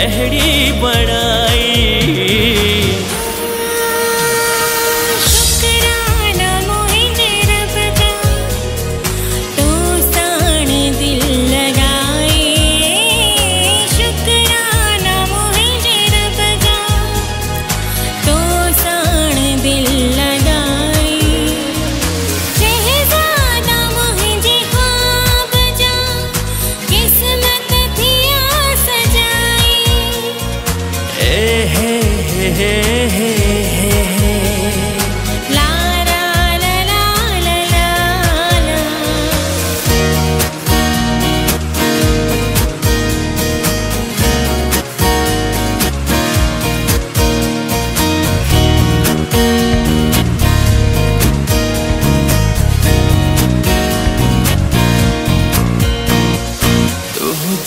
अहड़ी बड़ाई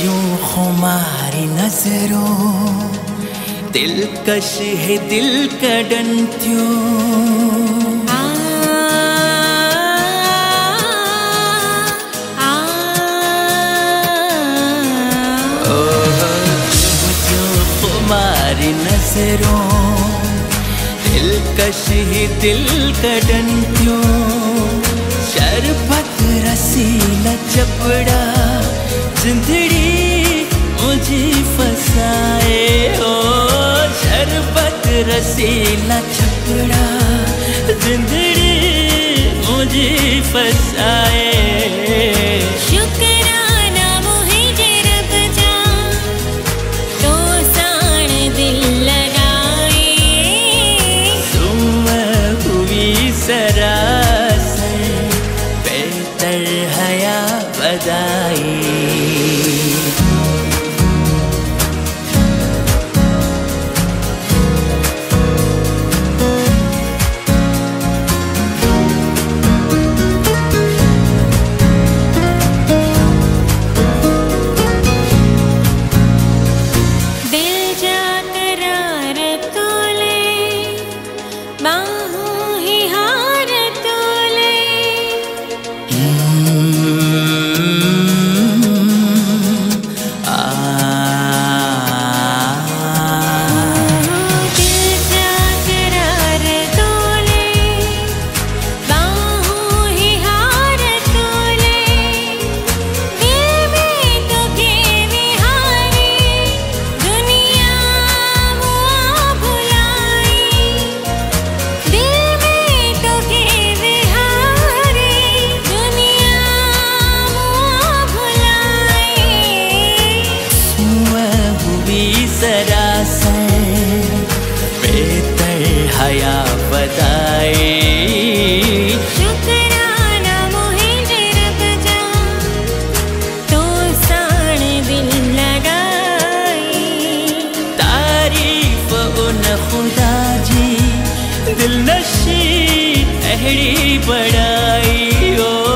क्यों खुमारी नज़रों दिलकश है दिल थियो खुमारी नज़रों। दिलकश ही दिल थियो शरबत रसीला चपड़ा जिंदड़ी शरबत छपड़ा जिंदड़ी मुझे फसाए। शुक्राना जा तो साण दिल लगाए। तुम हुई सरासर बेहतर हया बदाई दिल नशी अहड़ी बड़ाई ओ।